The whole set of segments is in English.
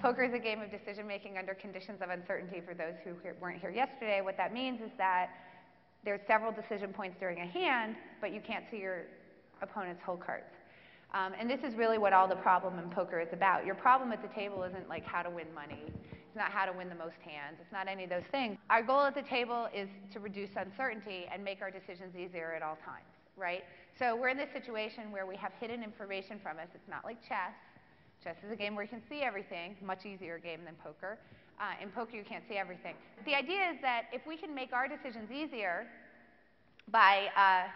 Poker is a game of decision making under conditions of uncertainty. For those who weren't here yesterday, what that means is that there's several decision points during a hand, but you can't see your opponent's hole cards. Um, and this is really what all the problem in poker is about. Your problem at the table isn't like how to win money. It's not how to win the most hands. It's not any of those things. Our goal at the table is to reduce uncertainty and make our decisions easier at all times, right? So we're in this situation where we have hidden information from us. It's not like chess. Chess is a game where you can see everything, much easier game than poker. Uh, in poker, you can't see everything. The idea is that if we can make our decisions easier by, uh,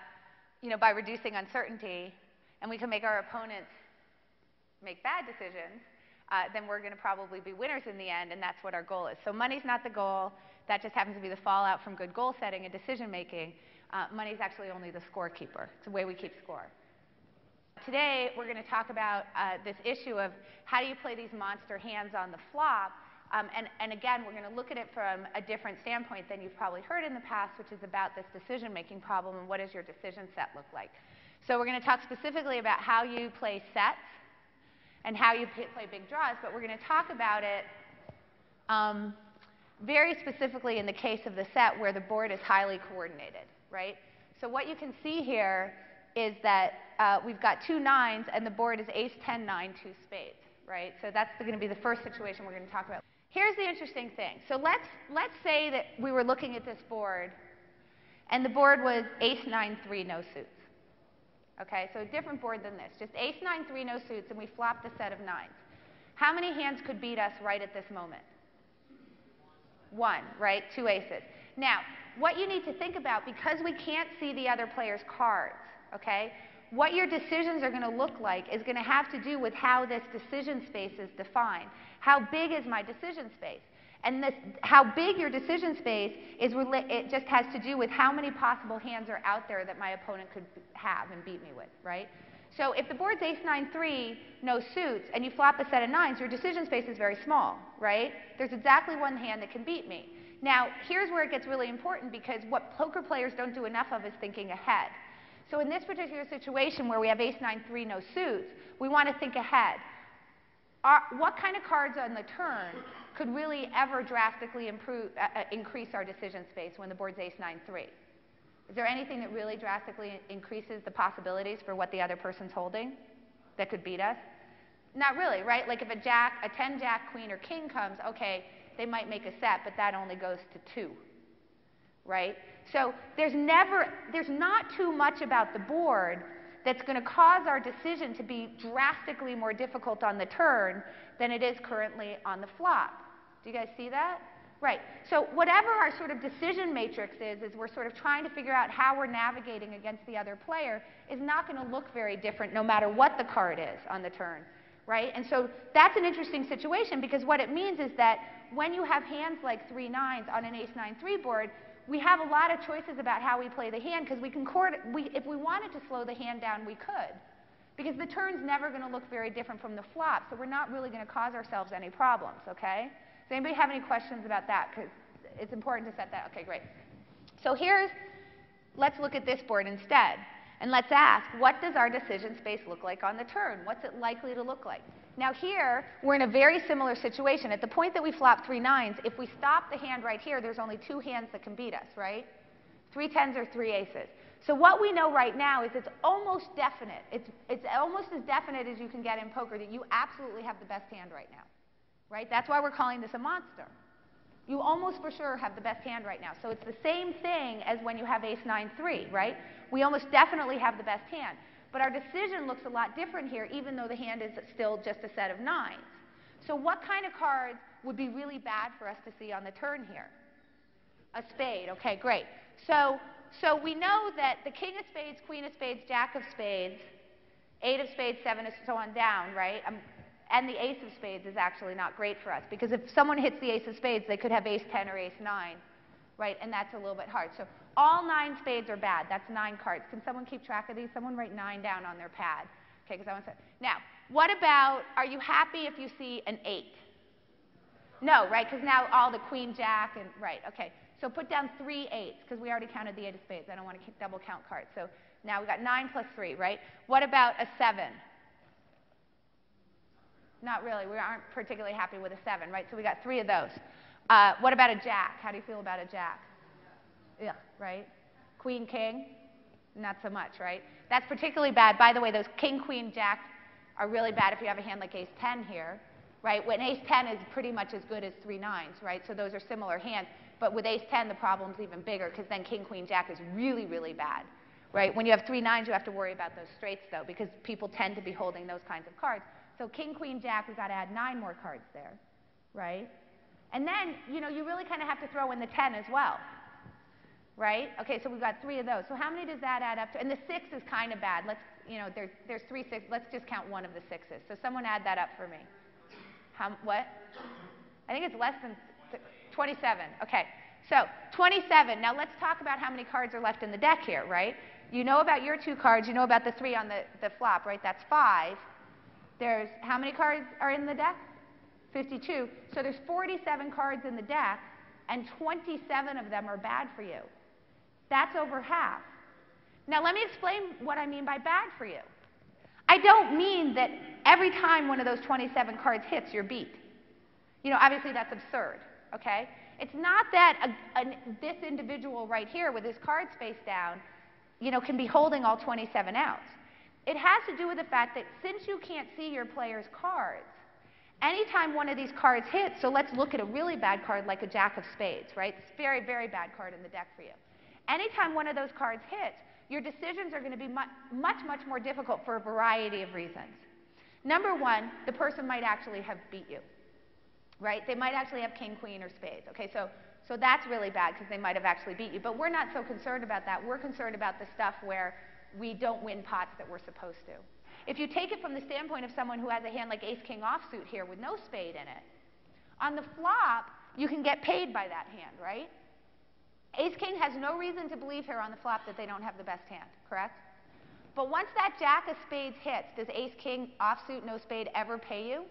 you know, by reducing uncertainty, and we can make our opponents make bad decisions, uh, then we're going to probably be winners in the end, and that's what our goal is. So money's not the goal. That just happens to be the fallout from good goal setting and decision making. Uh, money's actually only the scorekeeper. It's the way we keep score. Today, we're going to talk about uh, this issue of how do you play these monster hands on the flop. Um, and, and, again, we're going to look at it from a different standpoint than you've probably heard in the past, which is about this decision-making problem and what does your decision set look like. So we're going to talk specifically about how you play sets and how you play big draws, but we're going to talk about it um, very specifically in the case of the set where the board is highly coordinated, right? So what you can see here is that uh, we've got two nines and the board is ace 10, 9, 2 spades, right? So that's going to be the first situation we're going to talk about. Here's the interesting thing. So let's, let's say that we were looking at this board and the board was ace 9, 3, no suits. Okay, so a different board than this. Just ace 9, 3, no suits, and we flopped a set of nines. How many hands could beat us right at this moment? One, right? Two aces. Now, what you need to think about, because we can't see the other player's cards, okay, what your decisions are going to look like is going to have to do with how this decision space is defined. How big is my decision space? And this, how big your decision space is, it just has to do with how many possible hands are out there that my opponent could have and beat me with, right? So if the board's ace 9 3, no suits, and you flop a set of nines, your decision space is very small, right? There's exactly one hand that can beat me. Now, here's where it gets really important because what poker players don't do enough of is thinking ahead. So in this particular situation where we have ace 9 3, no suits, we want to think ahead. Our, what kind of cards on the turn could really ever drastically improve, uh, uh, increase our decision space when the board's ace 9 3? Is there anything that really drastically increases the possibilities for what the other person's holding that could beat us? Not really, right? Like if a jack, a 10 jack, queen, or king comes, okay, they might make a set, but that only goes to two, right? So there's never, there's not too much about the board that's going to cause our decision to be drastically more difficult on the turn than it is currently on the flop. Do you guys see that? Right. So whatever our sort of decision matrix is, is we're sort of trying to figure out how we're navigating against the other player is not going to look very different no matter what the card is on the turn. Right? And so that's an interesting situation because what it means is that when you have hands like three nines on an ace nine three board, we have a lot of choices about how we play the hand because we can court, we, if we wanted to slow the hand down, we could. Because the turn's never going to look very different from the flop, so we're not really going to cause ourselves any problems, okay? Does anybody have any questions about that? Because it's important to set that. Okay, great. So here's, let's look at this board instead. And let's ask, what does our decision space look like on the turn? What's it likely to look like? Now here, we're in a very similar situation. At the point that we flop three nines, if we stop the hand right here, there's only two hands that can beat us, right? Three tens or three aces. So what we know right now is it's almost definite. It's, it's almost as definite as you can get in poker that you absolutely have the best hand right now, right? That's why we're calling this a monster. You almost for sure have the best hand right now. So it's the same thing as when you have ace 9-3, right? We almost definitely have the best hand. But our decision looks a lot different here, even though the hand is still just a set of nines. So what kind of cards would be really bad for us to see on the turn here? A spade. Okay, great. So, so we know that the king of spades, queen of spades, jack of spades, eight of spades, seven, and so on down, right? Um, and the ace of spades is actually not great for us because if someone hits the ace of spades, they could have ace 10 or ace 9, right? And that's a little bit hard. So all nine spades are bad. That's nine cards. Can someone keep track of these? Someone write nine down on their pad. Okay, because I want to. Now, what about? Are you happy if you see an eight? No, right? Because now all the queen, jack, and right. Okay. So put down three eights because we already counted the eight of spades. I don't want to double count cards. So now we got nine plus three, right? What about a seven? Not really. We aren't particularly happy with a 7, right? So we got three of those. Uh, what about a jack? How do you feel about a jack? Yeah, right? Queen, king? Not so much, right? That's particularly bad. By the way, those king, queen, jack are really bad if you have a hand like ace 10 here, right? When ace 10 is pretty much as good as three nines, right? So those are similar hands. But with ace 10, the problem's even bigger because then king, queen, jack is really, really bad, right? When you have three nines, you have to worry about those straights, though, because people tend to be holding those kinds of cards. So king, queen, jack, we've got to add nine more cards there, right? And then, you know, you really kind of have to throw in the 10 as well, right? Okay, so we've got three of those. So how many does that add up to? And the six is kind of bad. Let's, you know, there's, there's three six. Let's just count one of the sixes. So someone add that up for me. How, what? I think it's less than 27. Okay, so 27. Now let's talk about how many cards are left in the deck here, right? You know about your two cards. You know about the three on the, the flop, right? That's five. There's how many cards are in the deck? 52. So there's 47 cards in the deck, and 27 of them are bad for you. That's over half. Now, let me explain what I mean by bad for you. I don't mean that every time one of those 27 cards hits, you're beat. You know, obviously that's absurd, okay? It's not that a, a, this individual right here with his cards face down, you know, can be holding all 27 outs. It has to do with the fact that since you can't see your player's cards, anytime one of these cards hits, so let's look at a really bad card like a jack of spades, right? It's very, very bad card in the deck for you. Anytime one of those cards hits, your decisions are going to be much, much, much more difficult for a variety of reasons. Number one, the person might actually have beat you, right? They might actually have king, queen, or spades. Okay, so, so that's really bad because they might have actually beat you. But we're not so concerned about that. We're concerned about the stuff where we don't win pots that we're supposed to. If you take it from the standpoint of someone who has a hand like ace king offsuit here with no spade in it, on the flop, you can get paid by that hand, right? Ace king has no reason to believe here on the flop that they don't have the best hand, correct? But once that jack of spades hits, does ace king offsuit no spade ever pay you?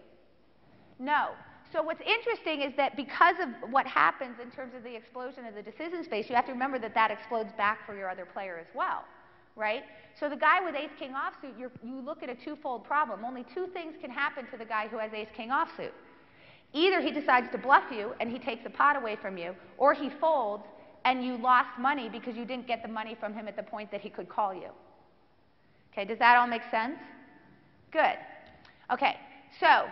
No. So what's interesting is that because of what happens in terms of the explosion of the decision space, you have to remember that that explodes back for your other player as well, right? So the guy with ace king offsuit, you look at a twofold problem. Only two things can happen to the guy who has ace king offsuit. Either he decides to bluff you and he takes a pot away from you, or he folds and you lost money because you didn't get the money from him at the point that he could call you. Okay, does that all make sense? Good. Okay, so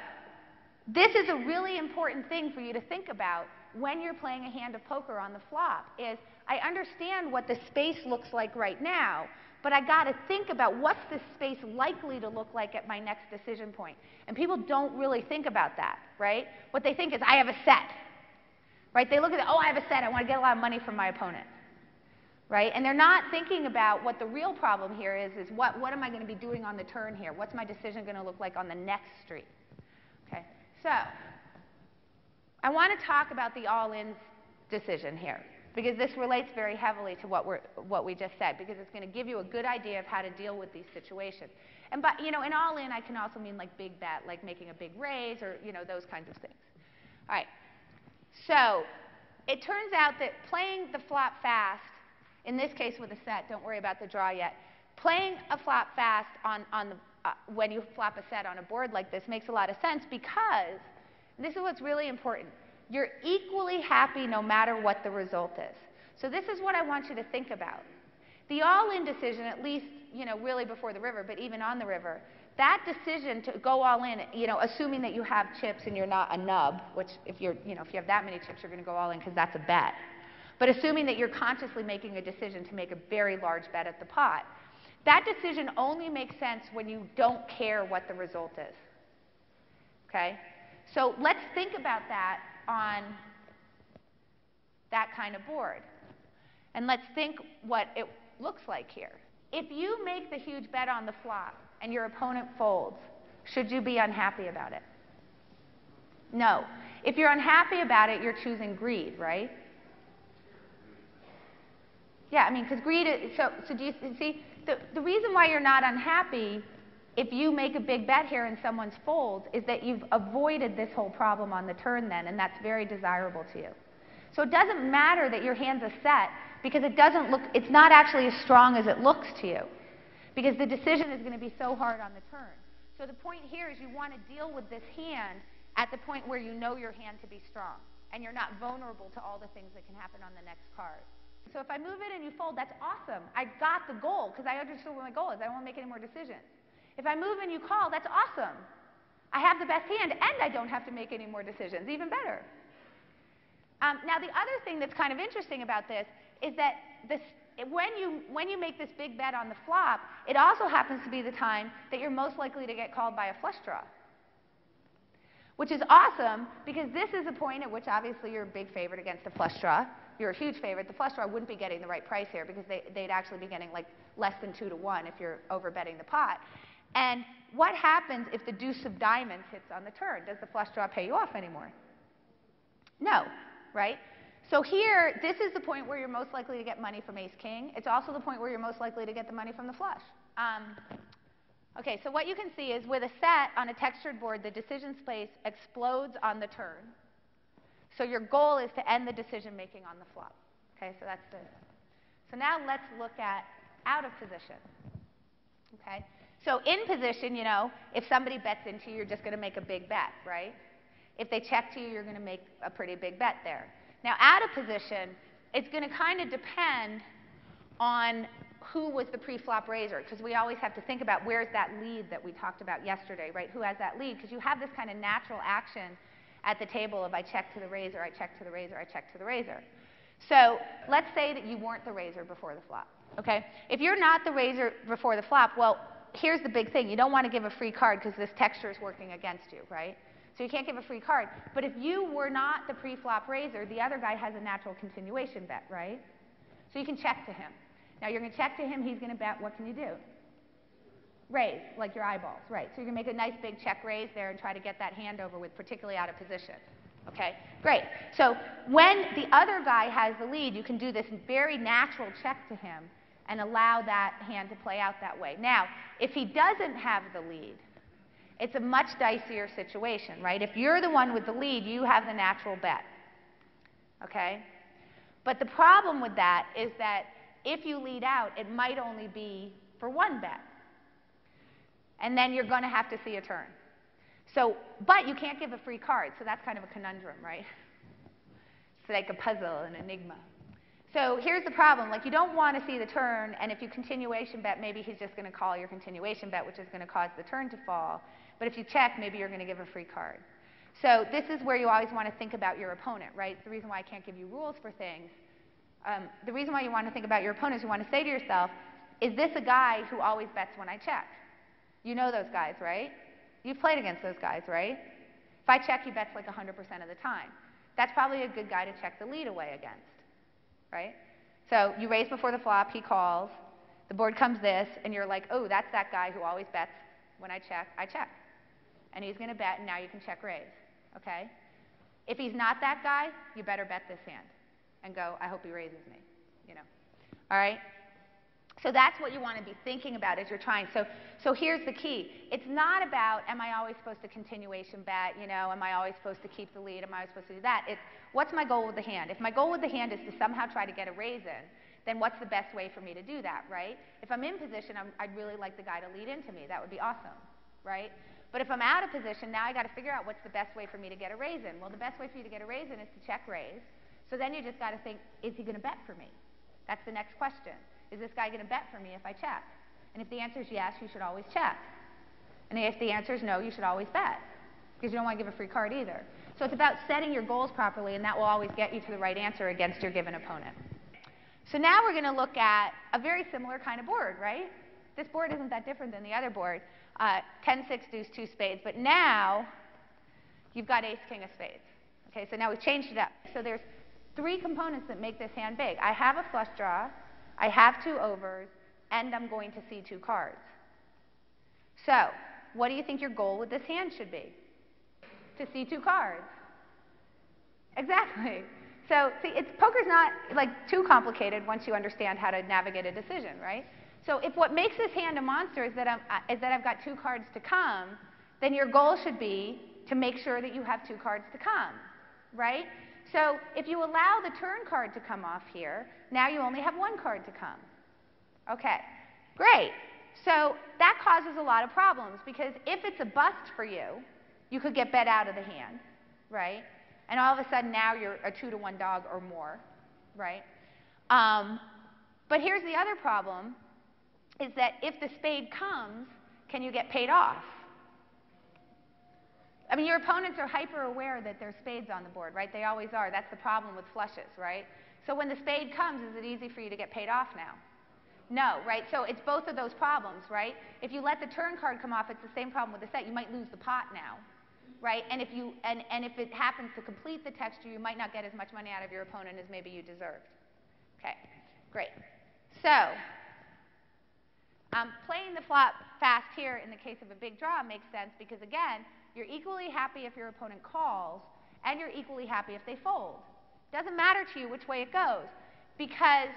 this is a really important thing for you to think about when you're playing a hand of poker on the flop is I understand what the space looks like right now, but I got to think about what's this space likely to look like at my next decision point. And people don't really think about that, right? What they think is I have a set. Right? They look at it, oh, I have a set, I want to get a lot of money from my opponent. Right? And they're not thinking about what the real problem here is, is what, what am I going to be doing on the turn here? What's my decision going to look like on the next street? Okay, so I want to talk about the all-in decision here because this relates very heavily to what, we're, what we just said because it's going to give you a good idea of how to deal with these situations. And but, you know, in all in, I can also mean like big bet, like making a big raise or, you know, those kinds of things. All right. So it turns out that playing the flop fast, in this case with a set, don't worry about the draw yet, playing a flop fast on, on the, uh, when you flop a set on a board like this makes a lot of sense because, this is what's really important, you're equally happy no matter what the result is. So this is what I want you to think about. The all-in decision, at least, you know, really before the river, but even on the river, that decision to go all in, you know, assuming that you have chips and you're not a nub, which if you're, you know, if you have that many chips, you're going to go all in because that's a bet. But assuming that you're consciously making a decision to make a very large bet at the pot, that decision only makes sense when you don't care what the result is. Okay? So let's think about that on that kind of board. And let's think what it looks like here. If you make the huge bet on the flop, and your opponent folds, should you be unhappy about it? No. If you're unhappy about it, you're choosing greed, right? Yeah, I mean, because greed is, so, so do you see, the, the reason why you're not unhappy if you make a big bet here in someone's folds is that you've avoided this whole problem on the turn then, and that's very desirable to you. So it doesn't matter that your hand's a set because it doesn't look, it's not actually as strong as it looks to you because the decision is going to be so hard on the turn. So the point here is you want to deal with this hand at the point where you know your hand to be strong and you're not vulnerable to all the things that can happen on the next card. So if I move it and you fold, that's awesome. I got the goal because I understood what my goal is. I don't want to make any more decisions. If I move and you call, that's awesome. I have the best hand and I don't have to make any more decisions. Even better. Um, now, the other thing that's kind of interesting about this is that this, when, you, when you make this big bet on the flop, it also happens to be the time that you're most likely to get called by a flush draw. Which is awesome because this is a point at which obviously you're a big favorite against the flush draw you're a huge favorite, the flush draw wouldn't be getting the right price here because they, they'd actually be getting like less than two to one if you're over betting the pot. And what happens if the deuce of diamonds hits on the turn? Does the flush draw pay you off anymore? No, right? So here, this is the point where you're most likely to get money from ace king. It's also the point where you're most likely to get the money from the flush. Um, okay, so what you can see is with a set on a textured board, the decision space explodes on the turn. So your goal is to end the decision making on the flop. Okay, so that's the. So now let's look at out of position. Okay, so in position, you know, if somebody bets into you, you're just going to make a big bet, right? If they check to you, you're going to make a pretty big bet there. Now out of position, it's going to kind of depend on who was the pre-flop raiser, because we always have to think about where's that lead that we talked about yesterday, right? Who has that lead? Because you have this kind of natural action at the table of I check to the raiser, I check to the raiser, I check to the raiser. So let's say that you weren't the raiser before the flop. Okay? If you're not the raiser before the flop, well, here's the big thing. You don't want to give a free card because this texture is working against you, right? So you can't give a free card. But if you were not the pre-flop raiser, the other guy has a natural continuation bet, right? So you can check to him. Now you're going to check to him, he's going to bet, what can you do? raise, like your eyeballs, right. So going to make a nice big check raise there and try to get that hand over with, particularly out of position. Okay, great. So when the other guy has the lead, you can do this very natural check to him and allow that hand to play out that way. Now, if he doesn't have the lead, it's a much dicier situation, right? If you're the one with the lead, you have the natural bet. Okay? But the problem with that is that if you lead out, it might only be for one bet and then you're going to have to see a turn. So, but you can't give a free card, so that's kind of a conundrum, right? It's like a puzzle, an enigma. So here's the problem, like you don't want to see the turn, and if you continuation bet, maybe he's just going to call your continuation bet, which is going to cause the turn to fall. But if you check, maybe you're going to give a free card. So this is where you always want to think about your opponent, right? It's the reason why I can't give you rules for things. Um, the reason why you want to think about your opponent is you want to say to yourself, is this a guy who always bets when I check? You know those guys, right? You've played against those guys, right? If I check, he bets like 100% of the time. That's probably a good guy to check the lead away against, right? So you raise before the flop, he calls, the board comes this, and you're like, oh, that's that guy who always bets when I check, I check. And he's going to bet, and now you can check raise, okay? If he's not that guy, you better bet this hand and go, I hope he raises me, you know. All right? So that's what you want to be thinking about as you're trying. So, so here's the key. It's not about, am I always supposed to continuation bet? You know, am I always supposed to keep the lead? Am I always supposed to do that? It's, what's my goal with the hand? If my goal with the hand is to somehow try to get a raise in, then what's the best way for me to do that, right? If I'm in position, i would really like the guy to lead into me. That would be awesome, right? But if I'm out of position, now I got to figure out what's the best way for me to get a raise in. Well, the best way for you to get a raise in is to check raise. So then you just got to think, is he going to bet for me? That's the next question. Is this guy going to bet for me if I check? And if the answer is yes, you should always check. And if the answer is no, you should always bet because you don't want to give a free card either. So it's about setting your goals properly, and that will always get you to the right answer against your given opponent. So now we're going to look at a very similar kind of board, right? This board isn't that different than the other board. Uh, 10, 6, deuce, 2 spades. But now you've got ace, king of spades. Okay, so now we've changed it up. So there's three components that make this hand big. I have a flush draw. I have two overs, and I'm going to see two cards. So, what do you think your goal with this hand should be? To see two cards. Exactly. So, see, it's, poker's not like too complicated once you understand how to navigate a decision, right? So, if what makes this hand a monster is that, I'm, uh, is that I've got two cards to come, then your goal should be to make sure that you have two cards to come, right? So if you allow the turn card to come off here, now you only have one card to come. Okay, great. So that causes a lot of problems because if it's a bust for you, you could get bet out of the hand, right? And all of a sudden now you're a two to one dog or more, right? Um, but here's the other problem is that if the spade comes, can you get paid off? I mean, your opponents are hyper aware that there's spades on the board, right? They always are. That's the problem with flushes, right? So when the spade comes, is it easy for you to get paid off now? No, right? So it's both of those problems, right? If you let the turn card come off, it's the same problem with the set. You might lose the pot now, right? And if, you, and, and if it happens to complete the texture, you might not get as much money out of your opponent as maybe you deserved. Okay, great. So um, playing the flop fast here in the case of a big draw makes sense because, again, you're equally happy if your opponent calls, and you're equally happy if they fold. Doesn't matter to you which way it goes because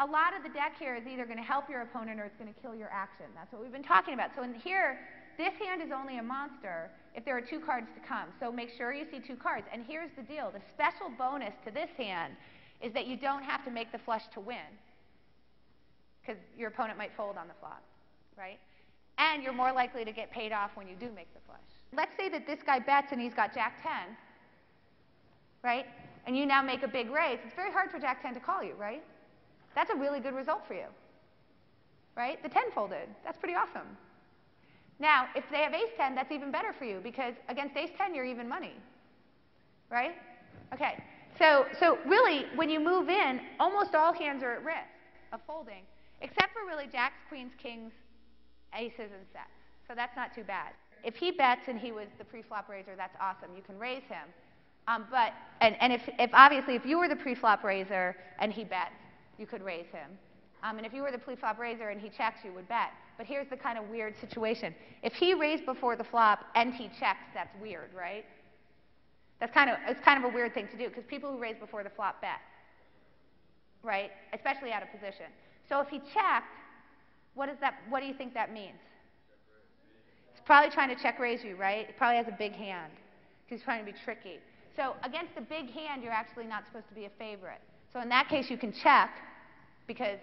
a lot of the deck here is either going to help your opponent or it's going to kill your action. That's what we've been talking about. So in here, this hand is only a monster if there are two cards to come. So make sure you see two cards. And here's the deal. The special bonus to this hand is that you don't have to make the flush to win because your opponent might fold on the flop, right? And you're more likely to get paid off when you do make the flush. Let's say that this guy bets and he's got Jack 10, right? And you now make a big raise. It's very hard for Jack 10 to call you, right? That's a really good result for you, right? The 10 folded. That's pretty awesome. Now, if they have ace 10, that's even better for you because against ace 10, you're even money, right? Okay, so, so really, when you move in, almost all hands are at risk of folding, except for really jacks, queens, kings, aces, and sets. So that's not too bad. If he bets and he was the pre-flop raiser, that's awesome. You can raise him. Um, but, and, and if, if obviously if you were the pre-flop raiser and he bets, you could raise him. Um, and if you were the pre-flop raiser and he checks, you would bet. But here's the kind of weird situation. If he raised before the flop and he checks, that's weird, right? That's kind of, it's kind of a weird thing to do because people who raise before the flop bet, right? Especially out of position. So if he checked, what, is that, what do you think that means? He's probably trying to check raise you, right? He probably has a big hand. He's trying to be tricky. So against a big hand, you're actually not supposed to be a favorite. So in that case, you can check because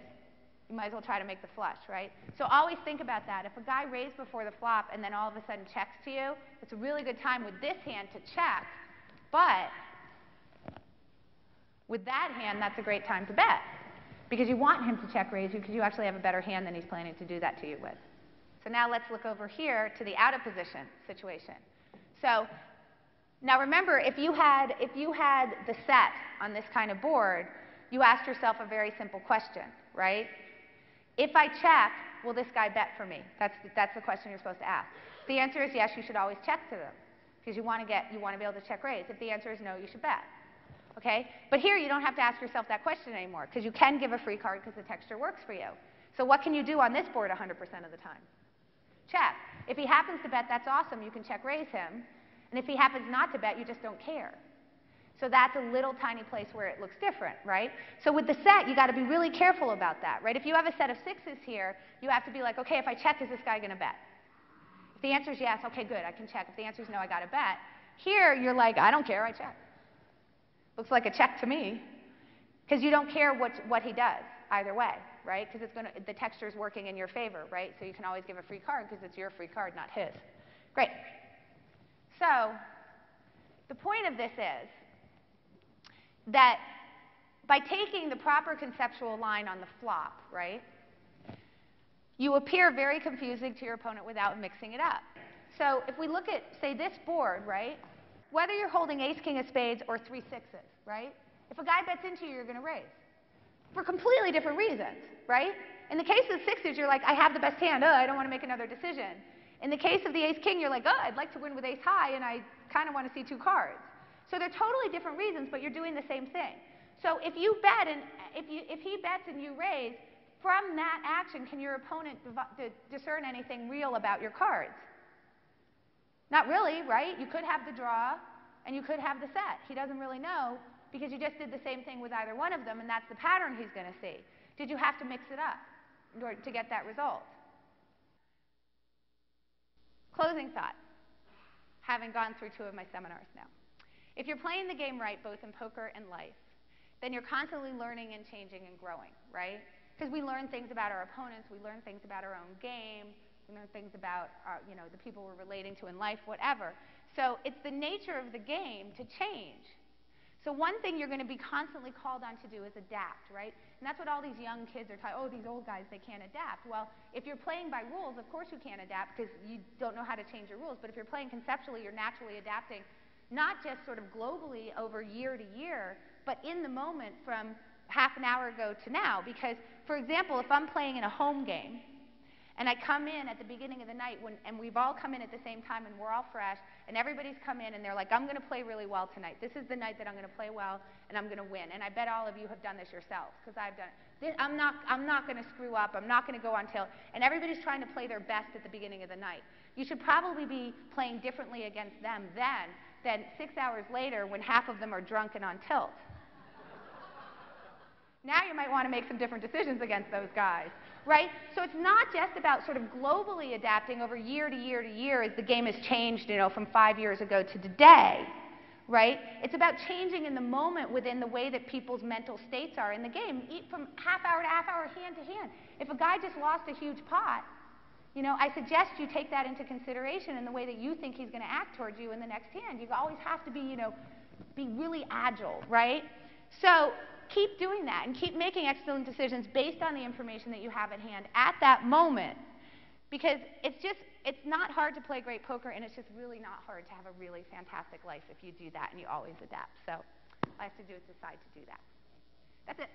you might as well try to make the flush, right? So always think about that. If a guy raised before the flop and then all of a sudden checks to you, it's a really good time with this hand to check. But with that hand, that's a great time to bet because you want him to check raise you because you actually have a better hand than he's planning to do that to you with. So now let's look over here to the out of position situation. So now remember, if you had, if you had the set on this kind of board, you asked yourself a very simple question, right? If I check, will this guy bet for me? That's, that's the question you're supposed to ask. If the answer is yes, you should always check to them because you want to get, you want to be able to check raise. If the answer is no, you should bet. Okay? But here you don't have to ask yourself that question anymore because you can give a free card because the texture works for you. So what can you do on this board 100% of the time? Check. If he happens to bet, that's awesome. You can check raise him. And if he happens not to bet, you just don't care. So that's a little tiny place where it looks different, right? So with the set, you got to be really careful about that, right? If you have a set of sixes here, you have to be like, okay, if I check, is this guy going to bet? If the answer is yes, okay, good, I can check. If the answer is no, I got to bet. Here, you're like, I don't care, I check. Looks like a check to me. Because you don't care what, what he does either way, right? Because it's going to, the texture is working in your favor, right? So you can always give a free card because it's your free card, not his. Great. So the point of this is that by taking the proper conceptual line on the flop, right, you appear very confusing to your opponent without mixing it up. So if we look at, say, this board, right, whether you're holding ace, king of spades or three sixes, right, if a guy bets into you, you're going to raise for completely different reasons, right? In the case of sixes, you're like, I have the best hand. Oh, I don't want to make another decision. In the case of the ace king, you're like, oh, I'd like to win with ace high, and I kind of want to see two cards. So they're totally different reasons, but you're doing the same thing. So if you bet and if, you, if he bets and you raise, from that action, can your opponent discern anything real about your cards? Not really, right? You could have the draw and you could have the set. He doesn't really know because you just did the same thing with either one of them, and that's the pattern he's going to see. Did you have to mix it up to get that result? Closing thought, having gone through two of my seminars now. If you're playing the game right, both in poker and life, then you're constantly learning and changing and growing, right? Because we learn things about our opponents, we learn things about our own game, we learn things about our, you know, the people we're relating to in life, whatever. So it's the nature of the game to change. So one thing you're going to be constantly called on to do is adapt, right? And that's what all these young kids are taught. Oh, these old guys, they can't adapt. Well, if you're playing by rules, of course you can't adapt because you don't know how to change your rules. But if you're playing conceptually, you're naturally adapting, not just sort of globally over year to year, but in the moment from half an hour ago to now. Because, for example, if I'm playing in a home game, and I come in at the beginning of the night when, and we've all come in at the same time and we're all fresh, and everybody's come in and they're like, I'm going to play really well tonight. This is the night that I'm going to play well and I'm going to win. And I bet all of you have done this yourselves because I've done it. This, I'm not, I'm not going to screw up. I'm not going to go on tilt. And everybody's trying to play their best at the beginning of the night. You should probably be playing differently against them then than six hours later when half of them are drunk and on tilt. now you might want to make some different decisions against those guys right? So it's not just about sort of globally adapting over year to year to year as the game has changed, you know, from five years ago to today, right? It's about changing in the moment within the way that people's mental states are in the game, from half hour to half hour, hand to hand. If a guy just lost a huge pot, you know, I suggest you take that into consideration in the way that you think he's going to act towards you in the next hand. You always have to be, you know, be really agile, right? So keep doing that and keep making excellent decisions based on the information that you have at hand at that moment. Because it's just, it's not hard to play great poker, and it's just really not hard to have a really fantastic life if you do that and you always adapt. So all I have to do is decide to do that. That's it.